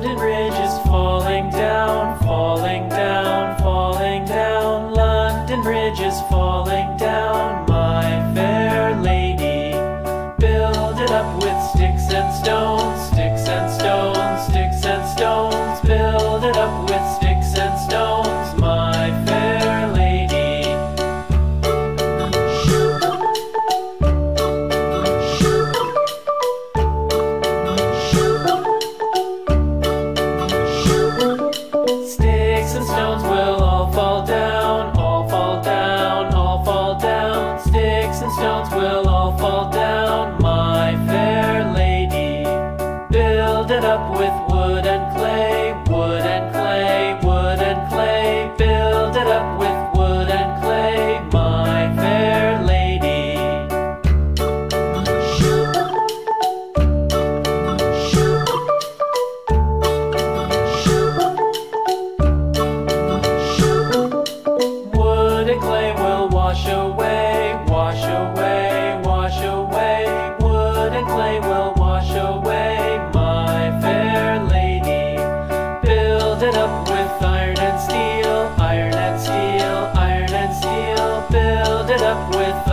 London Bridge is falling down, falling down, falling down. London Bridge is falling down, my fair lady. Build it up with sticks and stones, sticks and stones, sticks and stones. will all fall down, my fair lady. Build it up with wood and clay, wood and clay, wood and clay. Build it up with wood and clay, my fair lady. Shoot. Shoot. Shoot. Wood and clay will wash away up with